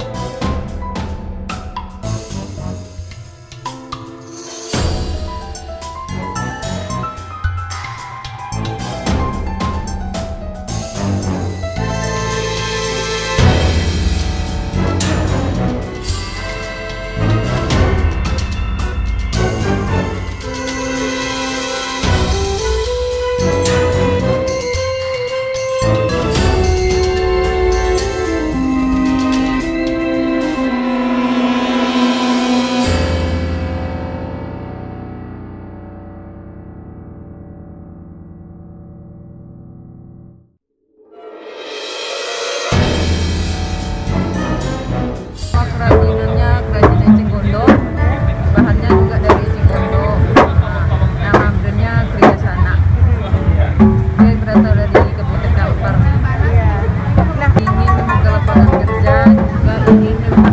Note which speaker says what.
Speaker 1: Thank you.
Speaker 2: Amém.